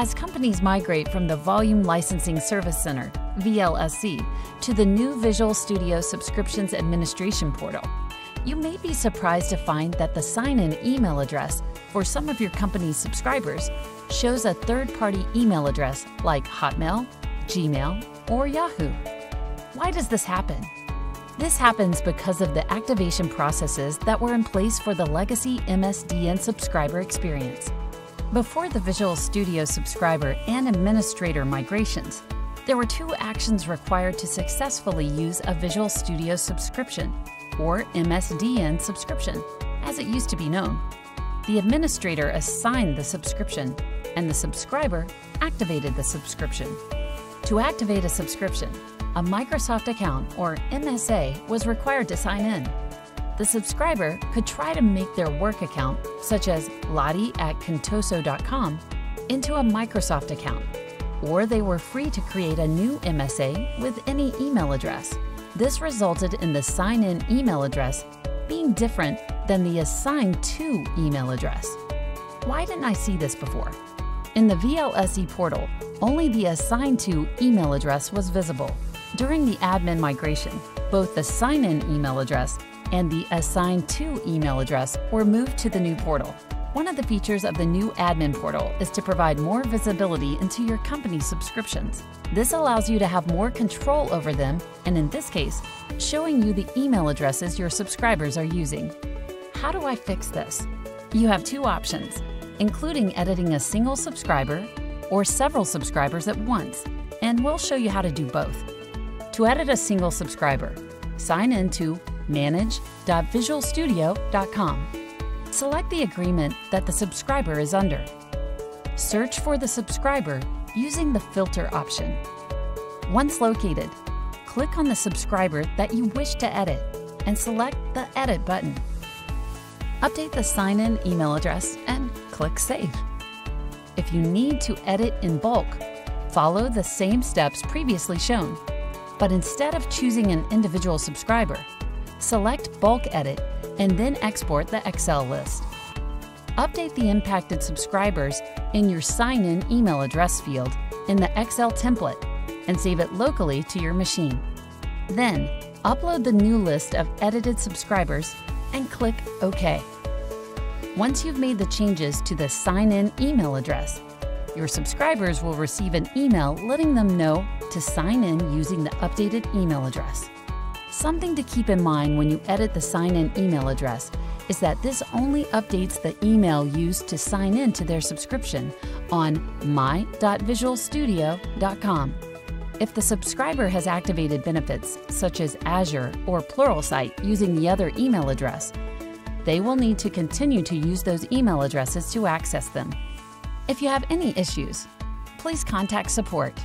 As companies migrate from the Volume Licensing Service Center, VLSC, to the new Visual Studio Subscriptions Administration Portal, you may be surprised to find that the sign in email address for some of your company's subscribers shows a third party email address like Hotmail, Gmail, or Yahoo. Why does this happen? This happens because of the activation processes that were in place for the legacy MSDN subscriber experience. Before the Visual Studio subscriber and administrator migrations, there were two actions required to successfully use a Visual Studio subscription, or MSDN subscription, as it used to be known. The administrator assigned the subscription, and the subscriber activated the subscription. To activate a subscription, a Microsoft account, or MSA, was required to sign in. The subscriber could try to make their work account, such as Lottie at Contoso.com, into a Microsoft account, or they were free to create a new MSA with any email address. This resulted in the sign in email address being different than the assigned to email address. Why didn't I see this before? In the VLSC portal, only the assigned to email address was visible. During the admin migration, both the sign in email address and the assigned to email address were moved to the new portal. One of the features of the new admin portal is to provide more visibility into your company's subscriptions. This allows you to have more control over them, and in this case, showing you the email addresses your subscribers are using. How do I fix this? You have two options, including editing a single subscriber or several subscribers at once, and we'll show you how to do both. To edit a single subscriber, sign in to manage.visualstudio.com. Select the agreement that the subscriber is under. Search for the subscriber using the filter option. Once located, click on the subscriber that you wish to edit and select the Edit button. Update the sign in email address and click Save. If you need to edit in bulk, follow the same steps previously shown, but instead of choosing an individual subscriber, select Bulk Edit and then export the Excel list. Update the impacted subscribers in your sign in email address field in the Excel template and save it locally to your machine. Then, upload the new list of edited subscribers and click OK. Once you've made the changes to the sign in email address, your subscribers will receive an email letting them know to sign in using the updated email address. Something to keep in mind when you edit the sign in email address is that this only updates the email used to sign in to their subscription on my.visualstudio.com. If the subscriber has activated benefits such as Azure or Pluralsight using the other email address, they will need to continue to use those email addresses to access them. If you have any issues, please contact support